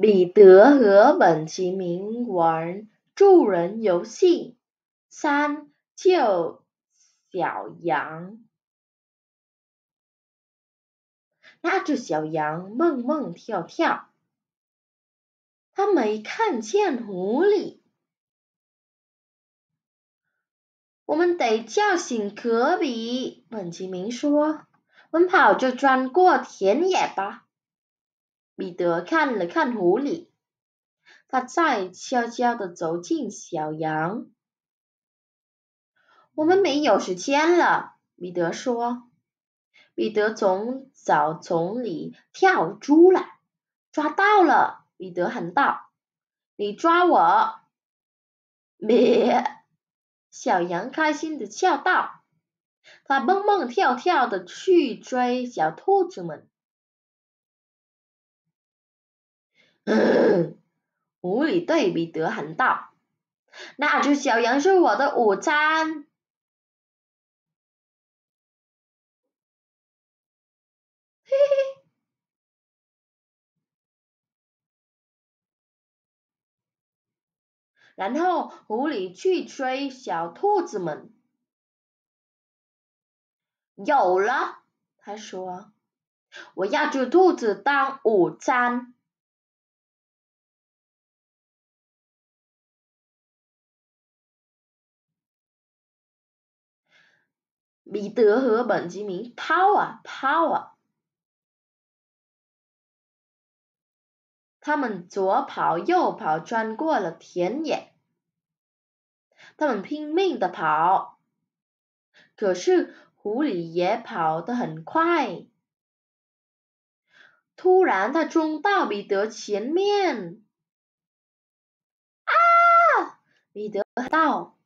彼得和本奇明玩助人游戏。三救小羊。那只小羊蹦蹦跳跳，它没看见狐狸。我们得叫醒可比，本奇明说：“我们跑着钻过田野吧。”彼得看了看狐狸，他再悄悄地走近小羊。我们没有时间了，彼得说。彼得从草丛里跳出来，抓到了！彼得喊道：“你抓我！”咩！小羊开心的笑道，它蹦蹦跳跳的去追小兔子们。狐狸对彼得喊道：“那只小羊是我的午餐。”，然后狐狸去追小兔子们。有了，他说：“我要只兔子当午餐。”彼得和本吉明跑啊跑啊。他们左跑右跑，穿过了田野。他们拼命的跑，可是狐狸也跑得很快。突然，他冲到彼得前面，啊！彼得道：“